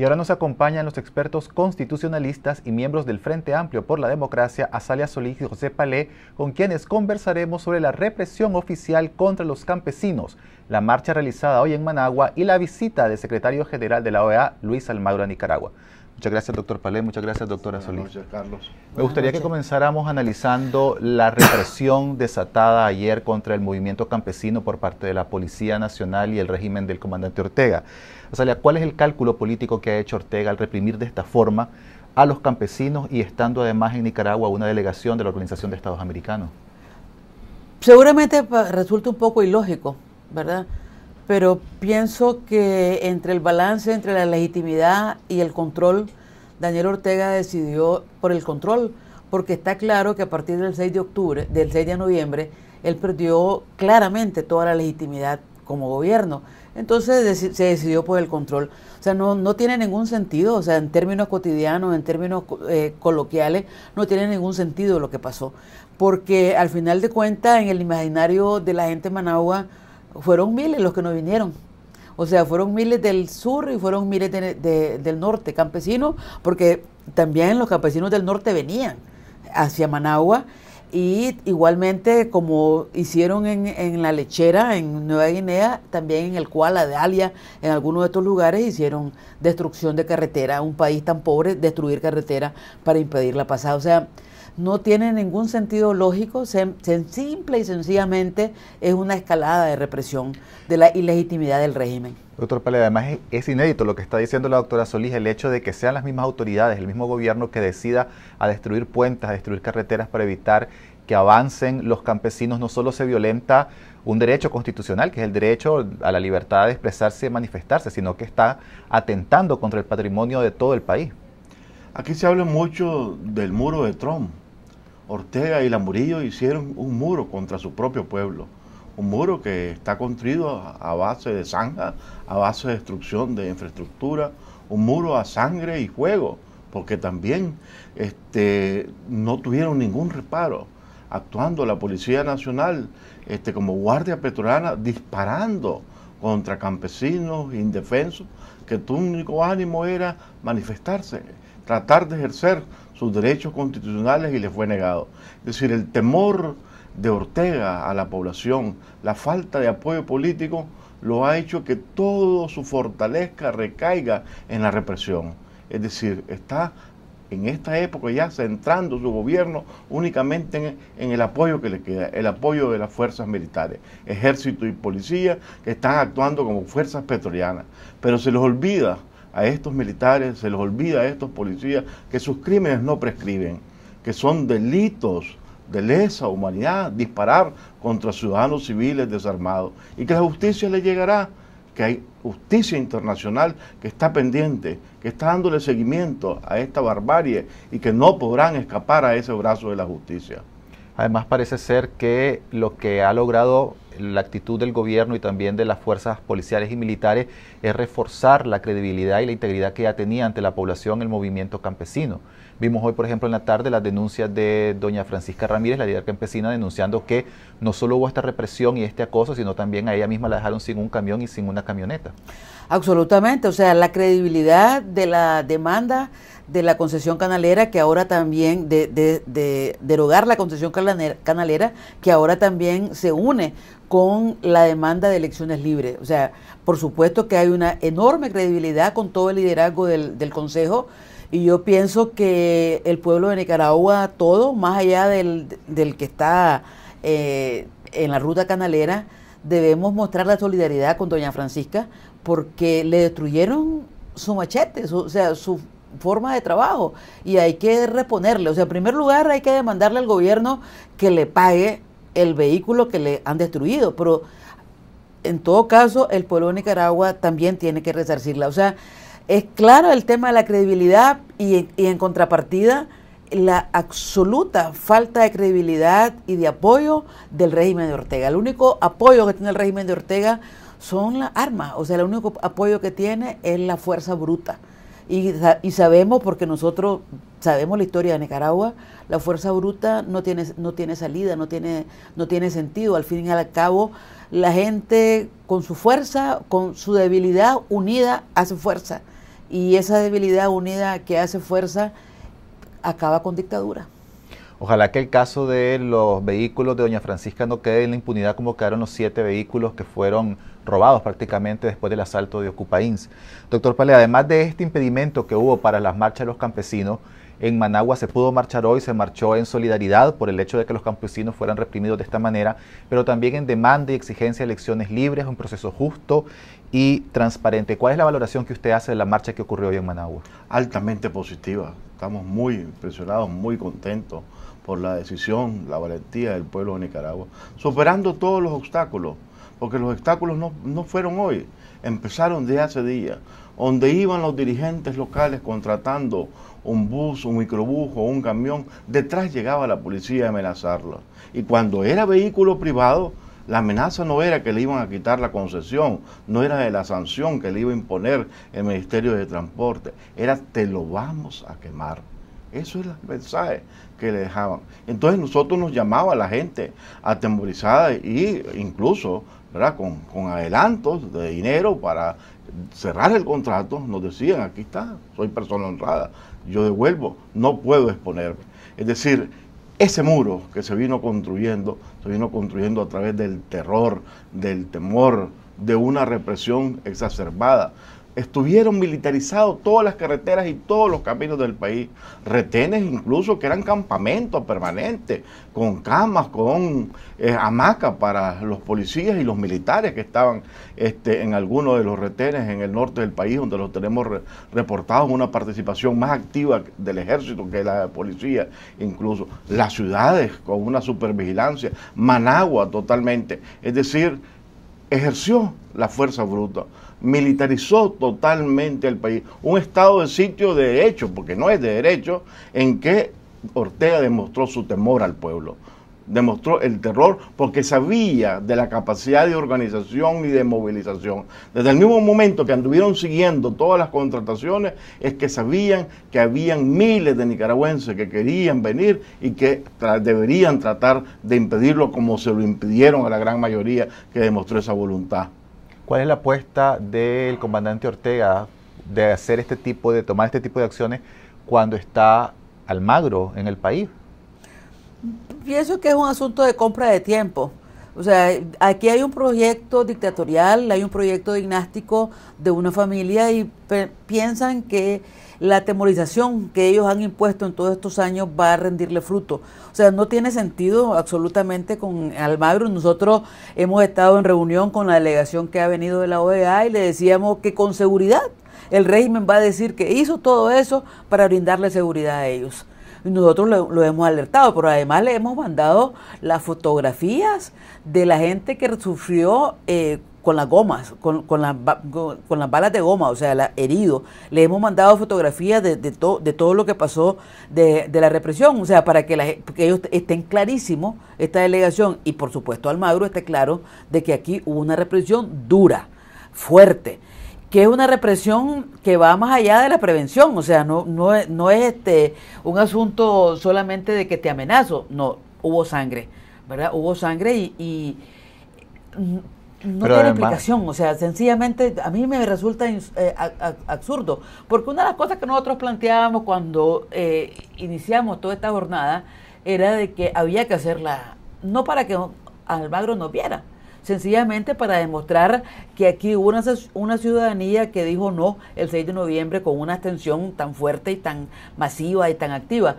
Y ahora nos acompañan los expertos constitucionalistas y miembros del Frente Amplio por la Democracia, Azalia Solís y José Palé, con quienes conversaremos sobre la represión oficial contra los campesinos, la marcha realizada hoy en Managua y la visita del secretario general de la OEA, Luis Almagro, a Nicaragua. Muchas gracias, doctor Palé. Muchas gracias, doctora Solís. Muchas Carlos. Me gustaría que comenzáramos analizando la represión desatada ayer contra el movimiento campesino por parte de la Policía Nacional y el régimen del comandante Ortega. O ¿cuál es el cálculo político que ha hecho Ortega al reprimir de esta forma a los campesinos y estando además en Nicaragua una delegación de la Organización de Estados Americanos? Seguramente resulta un poco ilógico, ¿verdad? pero pienso que entre el balance entre la legitimidad y el control, Daniel Ortega decidió por el control, porque está claro que a partir del 6 de octubre, del 6 de noviembre, él perdió claramente toda la legitimidad como gobierno. Entonces se decidió por el control. O sea, no, no tiene ningún sentido, o sea, en términos cotidianos, en términos eh, coloquiales, no tiene ningún sentido lo que pasó. Porque al final de cuentas, en el imaginario de la gente de Managua, fueron miles los que no vinieron. O sea, fueron miles del sur y fueron miles del norte, campesinos, porque también los campesinos del norte venían hacia Managua y igualmente como hicieron en, en, la lechera en Nueva Guinea, también en el Kuala de Alia, en algunos de estos lugares hicieron destrucción de carretera, un país tan pobre, destruir carretera para impedir la pasada. O sea, no tiene ningún sentido lógico, simple y sencillamente es una escalada de represión de la ilegitimidad del régimen. Doctor Pale, además es inédito lo que está diciendo la doctora Solís, el hecho de que sean las mismas autoridades, el mismo gobierno que decida a destruir puentes, a destruir carreteras para evitar que avancen los campesinos, no solo se violenta un derecho constitucional, que es el derecho a la libertad de expresarse y manifestarse, sino que está atentando contra el patrimonio de todo el país. Aquí se habla mucho del muro de Trump. Ortega y la Murillo hicieron un muro contra su propio pueblo. Un muro que está construido a base de zanja, a base de destrucción de infraestructura, un muro a sangre y fuego, porque también este, no tuvieron ningún reparo actuando la Policía Nacional este, como guardia petrolana, disparando contra campesinos indefensos, que tu único ánimo era manifestarse, tratar de ejercer sus derechos constitucionales y les fue negado. Es decir, el temor de Ortega a la población, la falta de apoyo político, lo ha hecho que todo su fortaleza recaiga en la represión. Es decir, está en esta época ya centrando su gobierno únicamente en, el apoyo que le queda, el apoyo de las fuerzas militares, ejército y policía que están actuando como fuerzas petrolianas. Pero se les olvida a estos militares, se les olvida a estos policías que sus crímenes no prescriben, que son delitos de lesa humanidad disparar contra ciudadanos civiles desarmados y que la justicia le llegará, que hay justicia internacional que está pendiente, que está dándole seguimiento a esta barbarie y que no podrán escapar a ese brazo de la justicia. Además parece ser que lo que ha logrado la actitud del gobierno y también de las fuerzas policiales y militares es reforzar la credibilidad y la integridad que ya tenía ante la población el movimiento campesino. Vimos hoy, por ejemplo, en la tarde las denuncias de doña Francisca Ramírez, la líder campesina, denunciando que no solo hubo esta represión y este acoso, sino también a ella misma la dejaron sin un camión y sin una camioneta. Absolutamente, o sea, la credibilidad de la demanda de la concesión canalera, que ahora también, de, de, derogar la concesión canalera, que ahora también se une con la demanda de elecciones libres. O sea, por supuesto que hay una enorme credibilidad con todo el liderazgo del, del Consejo y yo pienso que el pueblo de Nicaragua, todo, más allá del, del que está eh, en la ruta canalera, debemos mostrar la solidaridad con doña Francisca porque le destruyeron su machete, o sea, su forma de trabajo y hay que reponerle. O sea, en primer lugar hay que demandarle al gobierno que le pague el vehículo que le han destruido, pero en todo caso el pueblo de Nicaragua también tiene que resarcirla. O sea, es claro el tema de la credibilidad y, y en contrapartida la absoluta falta de credibilidad y de apoyo del régimen de Ortega. El único apoyo que tiene el régimen de Ortega son las armas, o sea, el único apoyo que tiene es la fuerza bruta. Y, sabemos, porque nosotros sabemos la historia de Nicaragua, la fuerza bruta no tiene, no tiene salida, no tiene, no tiene sentido. Al fin y al cabo, la gente con su fuerza, con su debilidad unida, hace fuerza. y esa debilidad unida que hace fuerza acaba con dictadura. Ojalá que el caso de los vehículos de Doña Francisca no quede en la impunidad como quedaron los siete vehículos que fueron robados prácticamente después del asalto de Ocupains. Doctor Pale, además de este impedimento que hubo para las marchas de los campesinos, en Managua se pudo marchar hoy, se marchó en solidaridad por el hecho de que los campesinos fueran reprimidos de esta manera, pero también en demanda y exigencia de elecciones libres, un proceso justo y transparente. ¿Cuál es la valoración que usted hace de la marcha que ocurrió hoy en Managua? Altamente positiva. Estamos muy impresionados, muy contentos por la decisión, la valentía del pueblo de Nicaragua, superando todos los obstáculos, porque los obstáculos no, no fueron hoy, empezaron de hace días, donde iban los dirigentes locales contratando un bus, un microbús o un camión, detrás llegaba la policía a amenazarlos. Y cuando era vehículo privado, la amenaza no era que le iban a quitar la concesión, no era de la sanción que le iba a imponer el Ministerio de Transporte, era te lo vamos a quemar. Eso es el mensaje que le dejaban. Entonces nosotros nos llamaba la gente atemorizada y incluso Con, con adelantos de dinero para cerrar el contrato, nos decían, aquí está, soy persona honrada, yo devuelvo, no puedo exponerme. Es decir, ese muro que se vino construyendo, se vino construyendo a través del terror, del temor, de una represión exacerbada estuvieron militarizados todas las carreteras y todos los caminos del país, retenes incluso que eran campamentos permanentes, con camas, con eh, hamacas para los policías y los militares que estaban este, en algunos de los retenes en el norte del país, donde los tenemos reportados una participación más activa del ejército que la policía, incluso. Las ciudades con una supervigilancia, Managua totalmente, es decir, ejerció la fuerza bruta militarizó totalmente el país. Un estado de sitio de derecho, porque no es de derecho, en que Ortega demostró su temor al pueblo demostró el terror porque sabía de la capacidad de organización y de movilización. Desde el mismo momento que anduvieron siguiendo todas las contrataciones, es que sabían que habían miles de nicaragüenses que querían venir y que deberían tratar de impedirlo como se lo impidieron a la gran mayoría que demostró esa voluntad. ¿Cuál es la apuesta del comandante Ortega de hacer este tipo de tomar este tipo de acciones cuando está Almagro en el país? Pienso que es un asunto de compra de tiempo. O sea, aquí hay un proyecto dictatorial, hay un proyecto dinástico de una familia y piensan que la temorización que ellos han impuesto en todos estos años va a rendirle fruto. O sea, no tiene sentido absolutamente con Almagro. Nosotros hemos estado en reunión con la delegación que ha venido de la OEA y le decíamos que con seguridad el régimen va a decir que hizo todo eso para brindarle seguridad a ellos. Y nosotros lo, hemos alertado, pero además le hemos mandado las fotografías de la gente que sufrió eh, con las gomas, con, con, con, las balas de goma, o sea, la, herido. Le hemos mandado fotografías de, de, de todo lo que pasó de, de, la represión, o sea, para que, la, que ellos estén clarísimos, esta delegación, y por supuesto Almagro esté claro de que aquí hubo una represión dura, fuerte, que es una represión que va más allá de la prevención, o sea, no, no, no es este, un asunto solamente de que te amenazo, no, hubo sangre, ¿verdad? Hubo sangre y no tiene explicación, o sea, sencillamente a mí me resulta eh, absurdo, porque una de las cosas que nosotros planteábamos cuando eh, iniciamos toda esta jornada era de que había que hacerla, no para que Almagro nos viera, sencillamente para demostrar que aquí hubo una, una ciudadanía que dijo no el 6 de noviembre con una abstención tan fuerte y tan masiva y tan activa.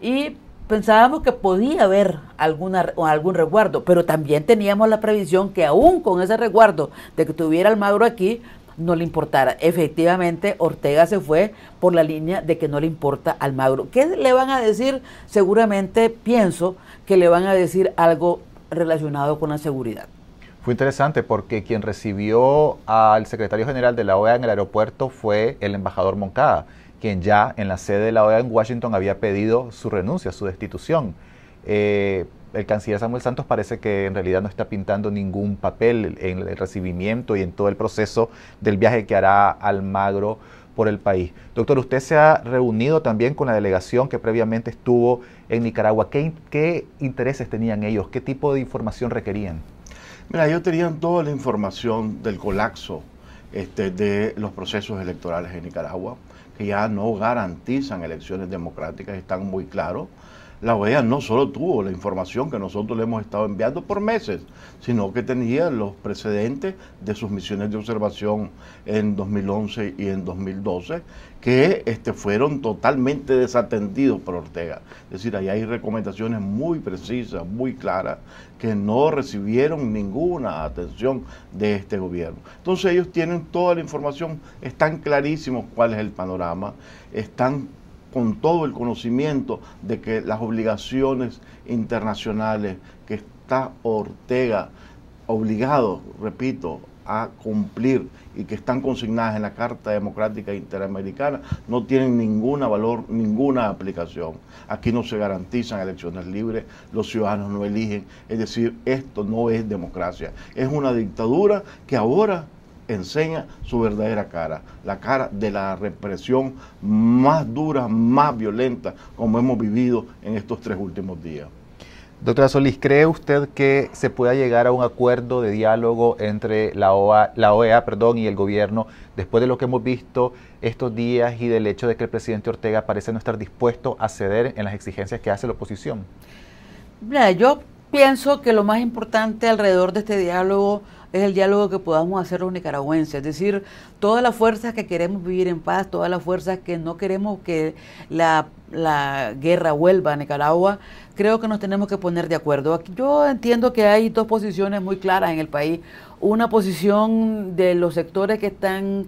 Y pensábamos que podía haber alguna, algún resguardo, pero también teníamos la previsión que aún con ese resguardo de que tuviera Almagro aquí, no le importara. Efectivamente, Ortega se fue por la línea de que no le importa Almagro. ¿Qué le van a decir? Seguramente pienso que le van a decir algo relacionado con la seguridad. Fue interesante porque quien recibió al secretario general de la OEA en el aeropuerto fue el embajador Moncada quien ya en la sede de la OEA en Washington había pedido su renuncia, su destitución. Eh, el canciller Samuel Santos parece que en realidad no está pintando ningún papel en el recibimiento y en todo el proceso del viaje que hará Almagro por el país. Doctor, usted se ha reunido también con la delegación que previamente estuvo en Nicaragua. ¿Qué, intereses tenían ellos? ¿Qué tipo de información requerían? Mira, ellos tenían toda la información del colapso este, de los procesos electorales en Nicaragua, que ya no garantizan elecciones democráticas, están muy claros la OEA no solo tuvo la información que nosotros le hemos estado enviando por meses, sino que tenía los precedentes de sus misiones de observación en 2011 y en 2012, que este, fueron totalmente desatendidos por Ortega. Es decir, ahí hay recomendaciones muy precisas, muy claras, que no recibieron ninguna atención de este gobierno. Entonces ellos tienen toda la información, están clarísimos cuál es el panorama, están con todo el conocimiento de que las obligaciones internacionales que está Ortega obligado, repito, a cumplir y que están consignadas en la Carta Democrática Interamericana no tienen ninguna valor, ninguna aplicación. Aquí no se garantizan elecciones libres, los ciudadanos no eligen, es decir, esto no es democracia, es una dictadura que ahora enseña su verdadera cara, la cara de la represión más dura, más violenta, como hemos vivido en estos tres últimos días. Doctora Solís, ¿cree usted que se pueda llegar a un acuerdo de diálogo entre la, OEA, la OEA perdón, y el gobierno después de lo que hemos visto estos días y del hecho de que el presidente Ortega parece no estar dispuesto a ceder en las exigencias que hace la oposición? Mira, yo pienso que lo más importante alrededor de este diálogo es el diálogo que podamos hacer los nicaragüenses, es decir, todas las fuerzas que queremos vivir en paz, todas las fuerzas que no queremos que la, guerra vuelva a Nicaragua, creo que nos tenemos que poner de acuerdo. Yo entiendo que hay dos posiciones muy claras en el país. Una posición de los sectores que están,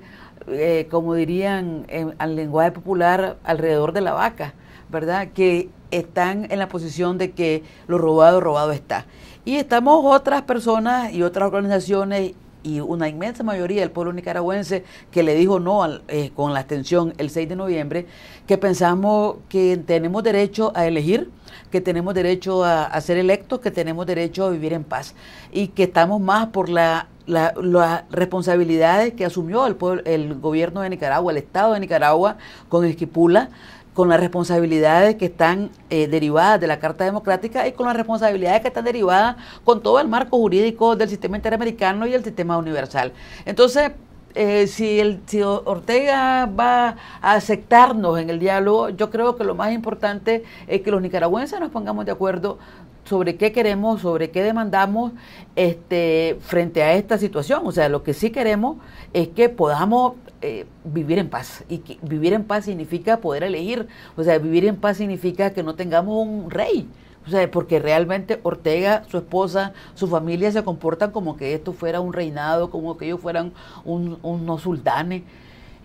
eh, como dirían en, al lenguaje popular, alrededor de la vaca, ¿verdad? Que están en la posición de que lo robado, robado está. Y estamos otras personas y otras organizaciones y una inmensa mayoría del pueblo nicaragüense que le dijo no eh, con la abstención el 6 de noviembre, que pensamos que tenemos derecho a elegir, que tenemos derecho a, ser electos, que tenemos derecho a vivir en paz. Y que estamos más por la, las responsabilidades que asumió el, el gobierno de Nicaragua, el Estado de Nicaragua con Esquipula con las responsabilidades que están eh, derivadas de la Carta Democrática y con las responsabilidades que están derivadas con todo el marco jurídico del sistema interamericano y el sistema universal. Entonces, eh, si, el, si Ortega va a aceptarnos en el diálogo, yo creo que lo más importante es que los nicaragüenses nos pongamos de acuerdo sobre qué queremos, sobre qué demandamos este, frente a esta situación. O sea, lo que sí queremos es que podamos eh, vivir en paz. Y que vivir en paz significa poder elegir. O sea, vivir en paz significa que no tengamos un rey. O sea, porque realmente Ortega, su esposa, su familia se comportan como que esto fuera un reinado, como que ellos fueran unos sultanes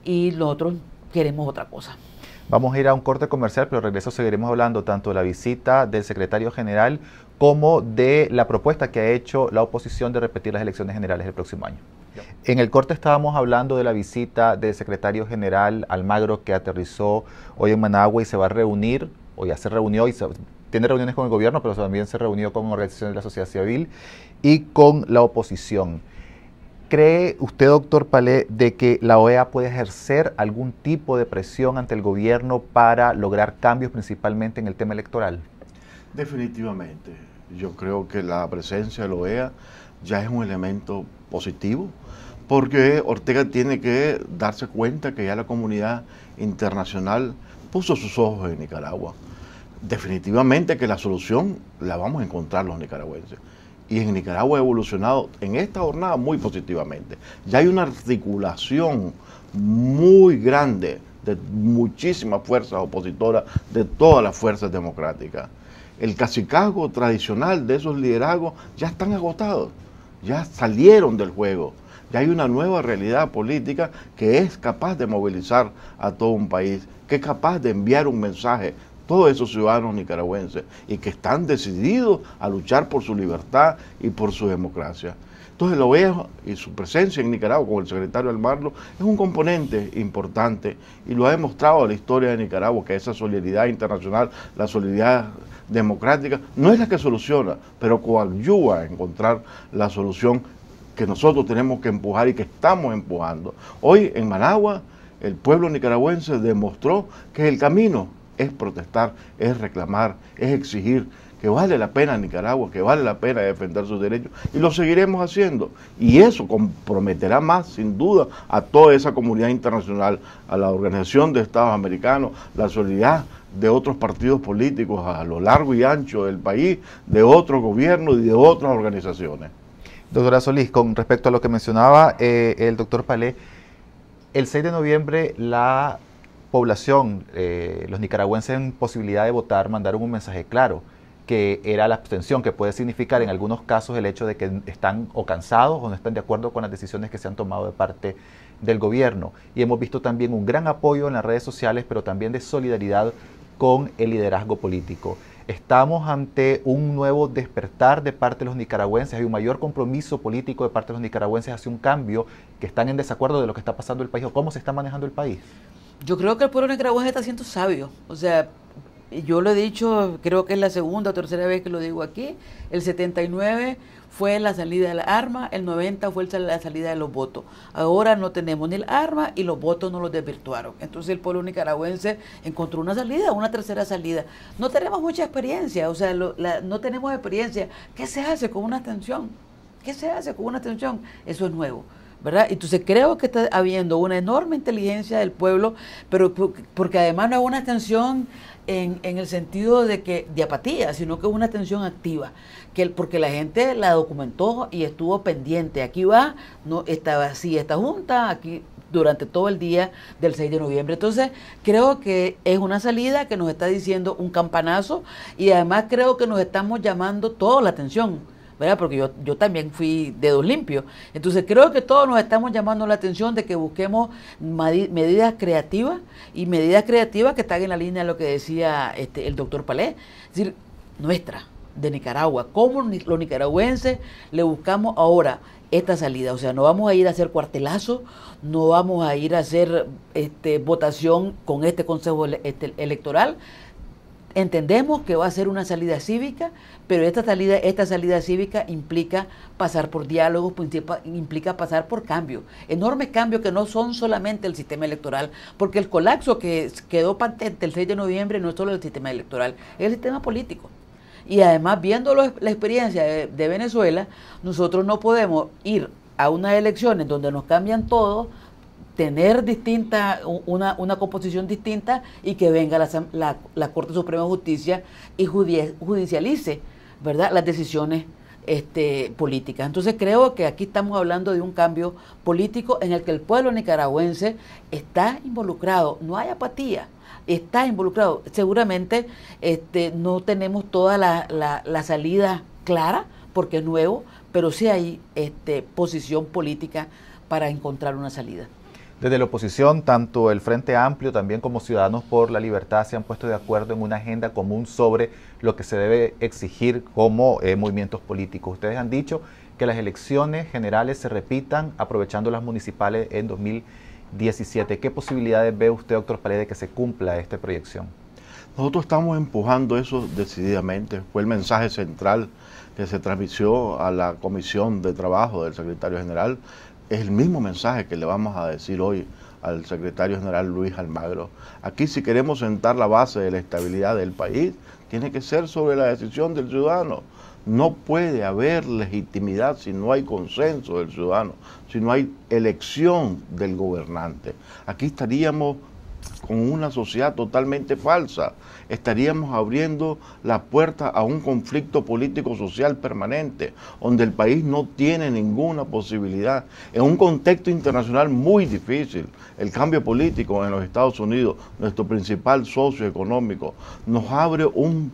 y nosotros queremos otra cosa. Vamos a ir a un corte comercial, pero regreso seguiremos hablando tanto de la visita del secretario general como de la propuesta que ha hecho la oposición de repetir las elecciones generales del próximo año. En el corte estábamos hablando de la visita del secretario general Almagro que aterrizó hoy en Managua y se va a reunir, o ya se reunió y tiene reuniones con el gobierno, pero también se reunió con organizaciones de la sociedad civil y con la oposición. ¿Cree usted, doctor Palé, de que la OEA puede ejercer algún tipo de presión ante el gobierno para lograr cambios principalmente en el tema electoral? Definitivamente. Yo creo que la presencia de la OEA ya es un elemento positivo, porque Ortega tiene que darse cuenta que ya la comunidad internacional puso sus ojos en Nicaragua. Definitivamente que la solución la vamos a encontrar los nicaragüenses. Y en Nicaragua ha evolucionado en esta jornada muy positivamente. Ya hay una articulación muy grande de muchísimas fuerzas opositoras, de todas las fuerzas democráticas. El cacicazgo tradicional de esos liderazgos ya están agotados ya salieron del juego. Ya hay una nueva realidad política que es capaz de movilizar a todo un país, que es capaz de enviar un mensaje todos esos ciudadanos nicaragüenses y que están decididos a luchar por su libertad y por su democracia. Entonces lo veo y su presencia en Nicaragua con el secretario Almarlo es un componente importante y lo ha demostrado la historia de Nicaragua, que esa solidaridad internacional, la solidaridad democrática, no es la que soluciona, pero coadyuva a encontrar la solución que nosotros tenemos que empujar y que estamos empujando. Hoy en Managua el pueblo nicaragüense demostró que el camino es protestar, es reclamar, es exigir que vale la pena Nicaragua, que vale la pena defender sus derechos y lo seguiremos haciendo. Y eso comprometerá más, sin duda, a toda esa comunidad internacional, a la Organización de Estados Americanos, la solidaridad de otros partidos políticos a lo largo y ancho del país, de otros gobiernos y de otras organizaciones. Doctora Solís, con respecto a lo que mencionaba eh, el doctor Palé, el 6 de noviembre la población, eh, los nicaragüenses en posibilidad de votar, mandaron un mensaje claro, que era la abstención, que puede significar en algunos casos el hecho de que están o cansados o no están de acuerdo con las decisiones que se han tomado de parte del gobierno. Y hemos visto también un gran apoyo en las redes sociales, pero también de solidaridad con el liderazgo político. Estamos ante un nuevo despertar de parte de los nicaragüenses, hay un mayor compromiso político de parte de los nicaragüenses hacia un cambio que están en desacuerdo de lo que está pasando el país o cómo se está manejando el país. Yo creo que el pueblo nicaragüense está siendo sabio. O sea, yo lo he dicho, creo que es la segunda o tercera vez que lo digo aquí. El 79 fue la salida de la arma, el 90 fue la salida de los votos. Ahora no tenemos ni el arma y los votos no los desvirtuaron. Entonces el pueblo nicaragüense encontró una salida, una tercera salida. No tenemos mucha experiencia, o sea, no tenemos experiencia. ¿Qué se hace con una abstención? ¿Qué se hace con una abstención? Eso es nuevo. ¿Verdad? Entonces creo que está habiendo una enorme inteligencia del pueblo, pero porque además no es una atención en, en, el sentido de que de apatía, sino que es una atención activa, que porque la gente la documentó y estuvo pendiente. Aquí va, no estaba así esta junta, aquí durante todo el día del 6 de noviembre. Entonces, creo que es una salida que nos está diciendo un campanazo y además creo que nos estamos llamando toda la atención ¿verdad? Porque yo, yo también fui dedos limpios. Entonces creo que todos nos estamos llamando la atención de que busquemos medidas creativas y medidas creativas que están en la línea de lo que decía este, el doctor Palé, es decir, nuestra, de Nicaragua. ¿Cómo los nicaragüenses le buscamos ahora esta salida? O sea, no vamos a ir a hacer cuartelazo, no vamos a ir a hacer este, votación con este Consejo este, Electoral, Entendemos que va a ser una salida cívica, pero esta salida, esta salida cívica implica pasar por diálogos, pues, implica pasar por cambios, enormes cambios que no son solamente el sistema electoral, porque el colapso que quedó patente el 6 de noviembre no es solo el sistema electoral, es el sistema político. Y además, viendo la experiencia de, de Venezuela, nosotros no podemos ir a unas elecciones donde nos cambian todo tener distinta, una, una composición distinta y que venga la, la, Corte Suprema de Justicia y judicialice ¿verdad? las decisiones este, políticas. Entonces creo que aquí estamos hablando de un cambio político en el que el pueblo nicaragüense está involucrado, no hay apatía, está involucrado. Seguramente este, no tenemos toda la, la, la salida clara porque es nuevo, pero sí hay este, posición política para encontrar una salida. Desde la oposición, tanto el Frente Amplio también como Ciudadanos por la Libertad se han puesto de acuerdo en una agenda común sobre lo que se debe exigir como eh, movimientos políticos. Ustedes han dicho que las elecciones generales se repitan aprovechando las municipales en 2017. ¿Qué posibilidades ve usted, doctor Paredes, de que se cumpla esta proyección? Nosotros estamos empujando eso decididamente. Fue el mensaje central que se transmitió a la Comisión de Trabajo del Secretario General es el mismo mensaje que le vamos a decir hoy al secretario general Luis Almagro. Aquí si queremos sentar la base de la estabilidad del país, tiene que ser sobre la decisión del ciudadano. No puede haber legitimidad si no hay consenso del ciudadano, si no hay elección del gobernante. Aquí estaríamos con una sociedad totalmente falsa. Estaríamos abriendo la puerta a un conflicto político-social permanente, donde el país no tiene ninguna posibilidad. En un contexto internacional muy difícil, el cambio político en los Estados Unidos, nuestro principal socio económico, nos abre un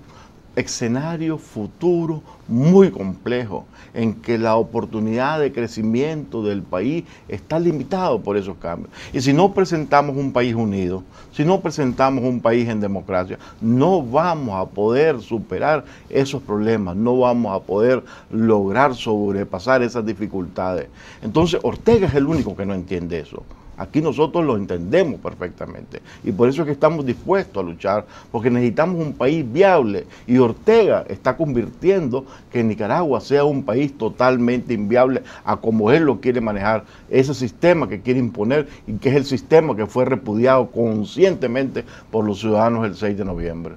escenario futuro muy complejo en que la oportunidad de crecimiento del país está limitado por esos cambios. Y si no presentamos un país unido, si no presentamos un país en democracia, no vamos a poder superar esos problemas, no vamos a poder lograr sobrepasar esas dificultades. Entonces Ortega es el único que no entiende eso. Aquí nosotros lo entendemos perfectamente y por eso es que estamos dispuestos a luchar, porque necesitamos un país viable y Ortega está convirtiendo que Nicaragua sea un país totalmente inviable a como él lo quiere manejar, ese sistema que quiere imponer y que es el sistema que fue repudiado conscientemente por los ciudadanos el 6 de noviembre.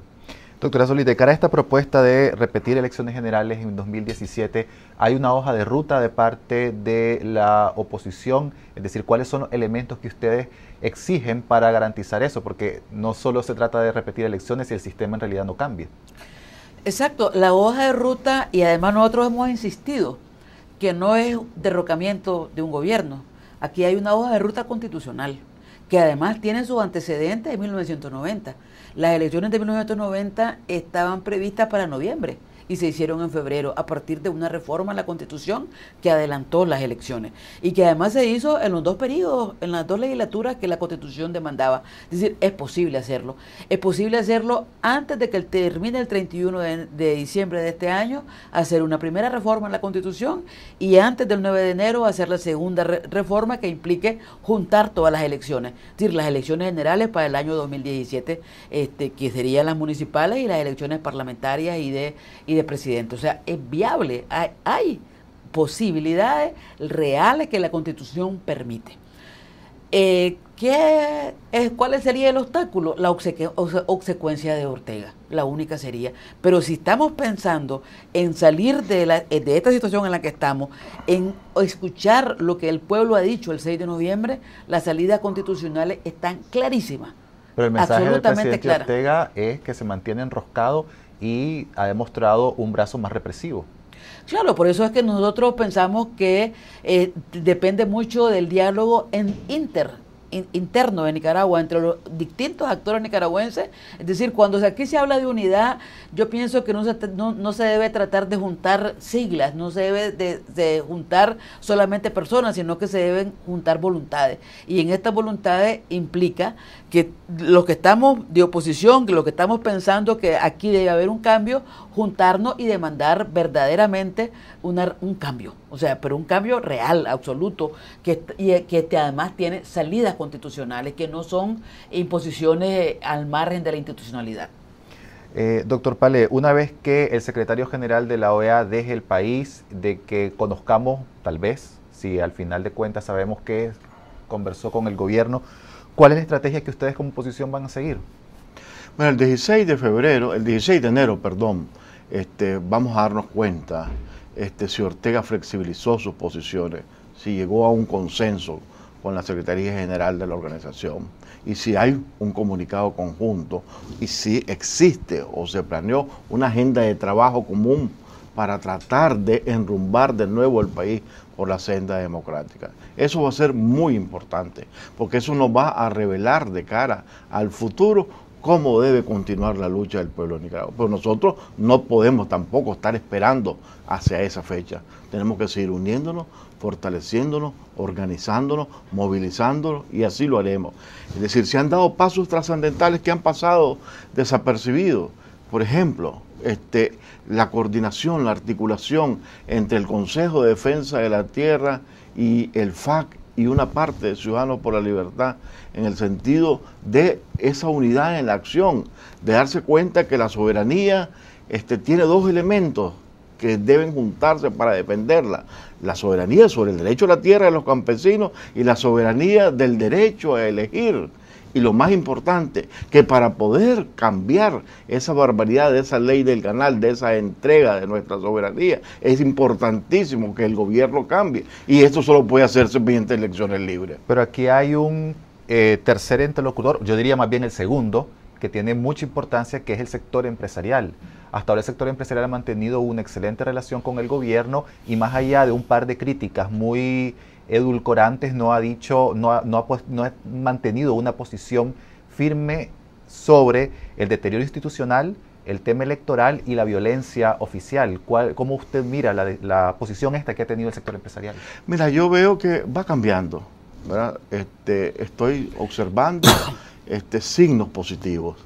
Doctora Solís, de cara a esta propuesta de repetir elecciones generales en 2017, ¿hay una hoja de ruta de parte de la oposición? Es decir, ¿cuáles son los elementos que ustedes exigen para garantizar eso? Porque no solo se trata de repetir elecciones si el sistema en realidad no cambia. Exacto, la hoja de ruta, y además nosotros hemos insistido que no es derrocamiento de un gobierno. Aquí hay una hoja de ruta constitucional, que además tiene sus antecedentes de 1990. Las elecciones de 1990 estaban previstas para noviembre y se hicieron en febrero a partir de una reforma a la Constitución que adelantó las elecciones y que además se hizo en los dos periodos, en las dos legislaturas que la Constitución demandaba. Es decir, es posible hacerlo. Es posible hacerlo antes de que termine el 31 de, diciembre de este año, hacer una primera reforma en la Constitución y antes del 9 de enero hacer la segunda reforma que implique juntar todas las elecciones. Es decir, las elecciones generales para el año 2017, este, que serían las municipales y las elecciones parlamentarias y de de presidente. O sea, es viable, hay, posibilidades reales que la constitución permite. Eh, ¿qué es, ¿Cuál sería el obstáculo? La obsecuencia de Ortega, la única sería. Pero si estamos pensando en salir de, la, de esta situación en la que estamos, en escuchar lo que el pueblo ha dicho el 6 de noviembre, las salidas constitucionales están clarísimas. Pero el mensaje del presidente Ortega es que se mantiene enroscado y ha demostrado un brazo más represivo. Claro, por eso es que nosotros pensamos que eh, depende mucho del diálogo en inter interno de Nicaragua entre los distintos actores nicaragüenses. Es decir, cuando aquí se habla de unidad, yo pienso que no se, no, se debe tratar de juntar siglas, no se debe de, juntar solamente personas, sino que se deben juntar voluntades. Y en estas voluntades implica que los que estamos de oposición, que los que estamos pensando que aquí debe haber un cambio, juntarnos y demandar verdaderamente un cambio. O sea, pero un cambio real, absoluto, que, y que además tiene salidas constitucionales, que no son imposiciones al margen de la institucionalidad. Eh, doctor Pale, una vez que el secretario general de la OEA deje el país, de que conozcamos, tal vez, si al final de cuentas sabemos que conversó con el gobierno, ¿cuál es la estrategia que ustedes como oposición van a seguir? Bueno, el 16 de febrero, el 16 de enero, perdón, este, vamos a darnos cuenta este, si Ortega flexibilizó sus posiciones, si llegó a un consenso con la Secretaría General de la organización y si hay un comunicado conjunto y si existe o se planeó una agenda de trabajo común para tratar de enrumbar de nuevo el país por la senda democrática. Eso va a ser muy importante, porque eso nos va a revelar de cara al futuro cómo debe continuar la lucha del pueblo de Nicaragua. Pero nosotros no podemos tampoco estar esperando hacia esa fecha. Tenemos que seguir uniéndonos, fortaleciéndonos, organizándonos, movilizándonos y así lo haremos. Es decir, se han dado pasos trascendentales que han pasado desapercibidos. Por ejemplo, este, la coordinación, la articulación entre el Consejo de Defensa de la Tierra y el FAC y una parte de Ciudadanos por la Libertad en el sentido de esa unidad en la acción, de darse cuenta que la soberanía este, tiene dos elementos que deben juntarse para defenderla. La soberanía sobre el derecho a la tierra de los campesinos y la soberanía del derecho a elegir y lo más importante, que para poder cambiar esa barbaridad de esa ley del canal, de esa entrega de nuestra soberanía, es importantísimo que el gobierno cambie. Y esto solo puede hacerse mediante elecciones libres. Pero aquí hay un eh, tercer interlocutor, yo diría más bien el segundo, que tiene mucha importancia, que es el sector empresarial. Hasta ahora el sector empresarial ha mantenido una excelente relación con el gobierno y más allá de un par de críticas muy edulcorantes, no ha dicho, no ha, no ha, mantenido una posición firme sobre el deterioro institucional, el tema electoral y la violencia oficial. ¿Cuál, ¿Cómo usted mira la, la, posición esta que ha tenido el sector empresarial? Mira, yo veo que va cambiando. Este, estoy observando este, signos positivos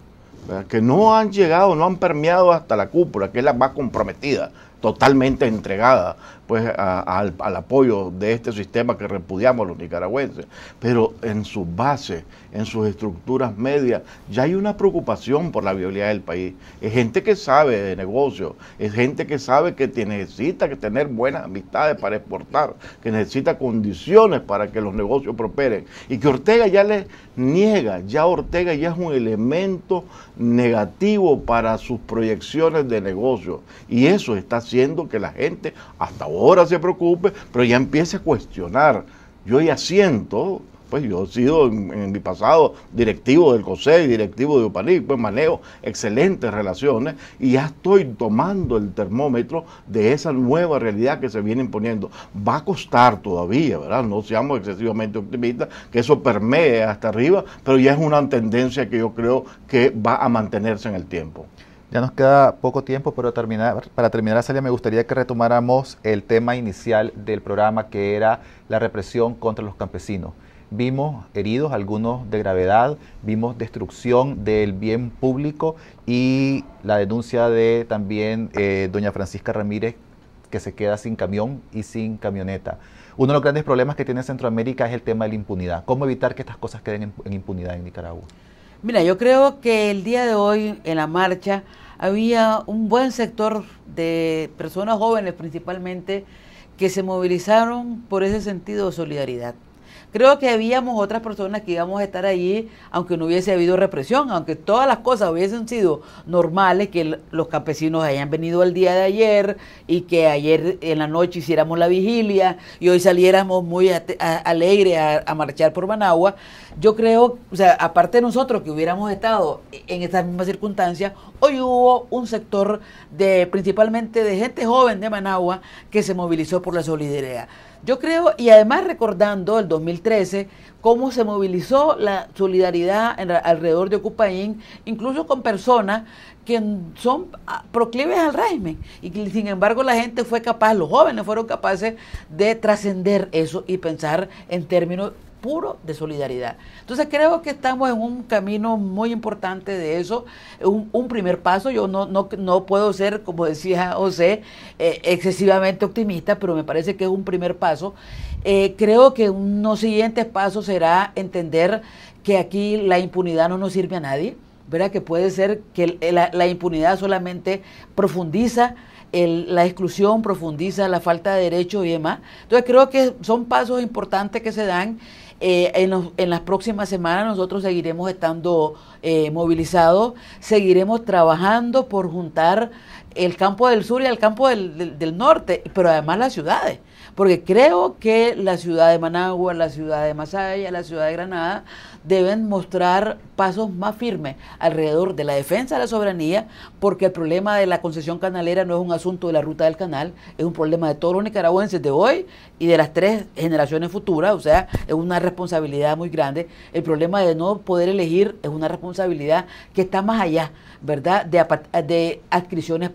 que no han llegado, no han permeado hasta la cúpula, que es la más comprometida totalmente entregada pues al, apoyo de este sistema que repudiamos los nicaragüenses, pero en sus bases, en sus estructuras medias, ya hay una preocupación por la viabilidad del país. Es gente que sabe de negocio, es gente que sabe que necesita que tener buenas amistades para exportar, que necesita condiciones para que los negocios prosperen. Y que Ortega ya les niega, ya Ortega ya es un elemento negativo para sus proyecciones de negocio. Y eso está haciendo que la gente hasta ahora ahora se preocupe, pero ya empiece a cuestionar. Yo ya siento, pues yo he sido en, mi pasado directivo del COSE y directivo de UPANIC, pues manejo excelentes relaciones y ya estoy tomando el termómetro de esa nueva realidad que se viene imponiendo. Va a costar todavía, ¿verdad? No seamos excesivamente optimistas, que eso permee hasta arriba, pero ya es una tendencia que yo creo que va a mantenerse en el tiempo. Ya nos queda poco tiempo, pero terminar, para terminar, Celia, me gustaría que retomáramos el tema inicial del programa, que era la represión contra los campesinos. Vimos heridos, algunos de gravedad, vimos destrucción del bien público y la denuncia de también eh, doña Francisca Ramírez, que se queda sin camión y sin camioneta. Uno de los grandes problemas que tiene Centroamérica es el tema de la impunidad. ¿Cómo evitar que estas cosas queden en impunidad en Nicaragua? Mira, yo creo que el día de hoy en la marcha había un buen sector de personas jóvenes principalmente que se movilizaron por ese sentido de solidaridad. Creo que habíamos otras personas que íbamos a estar allí, aunque no hubiese habido represión, aunque todas las cosas hubiesen sido normales, que los campesinos hayan venido el día de ayer y que ayer en la noche hiciéramos la vigilia y hoy saliéramos muy alegres a, marchar por Managua. Yo creo, o sea, aparte de nosotros que hubiéramos estado en estas mismas circunstancias, hoy hubo un sector de principalmente de gente joven de Managua que se movilizó por la solidaridad. Yo creo, y además recordando el 2013, cómo se movilizó la solidaridad alrededor de Ocupaín, incluso con personas que son ah, proclives al régimen. Y que, sin embargo la gente fue capaz, los jóvenes fueron capaces de trascender eso y pensar en términos puro de solidaridad. Entonces creo que estamos en un camino muy importante de eso, un, primer paso, yo no, no, no, puedo ser, como decía José, eh, excesivamente optimista, pero me parece que es un primer paso. Eh, creo que unos siguientes pasos será entender que aquí la impunidad no nos sirve a nadie, ¿verdad? que puede ser que la, la impunidad solamente profundiza la exclusión, profundiza la falta de derechos y demás. Entonces creo que son pasos importantes que se dan eh, en, las próximas semanas nosotros seguiremos estando eh, movilizados, seguiremos trabajando por juntar el campo del sur y el campo del norte, pero además las ciudades porque creo que la ciudad de Managua, la ciudad de Masaya, la ciudad de Granada deben mostrar pasos más firmes alrededor de la defensa de la soberanía, porque el problema de la concesión canalera no es un asunto de la ruta del canal, es un problema de todos los nicaragüenses de hoy y de las tres generaciones futuras, o sea, es una responsabilidad muy grande. El problema de no poder elegir es una responsabilidad que está más allá, ¿verdad?, de, de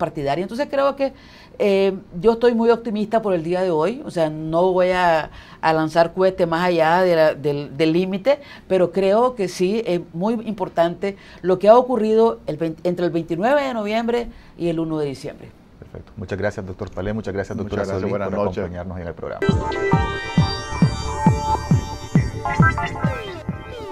partidaria. Entonces creo que eh, yo estoy muy optimista por el día de hoy, o sea, no voy a, lanzar cohetes más allá de la, del límite, pero creo que sí es muy importante lo que ha ocurrido el 20, entre el 29 de noviembre y el 1 de diciembre. Perfecto. Muchas gracias, doctor Palé, muchas gracias, doctora muchas gracias, por acompañarnos en el programa.